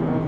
Mm-hmm.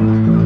Mm-hmm.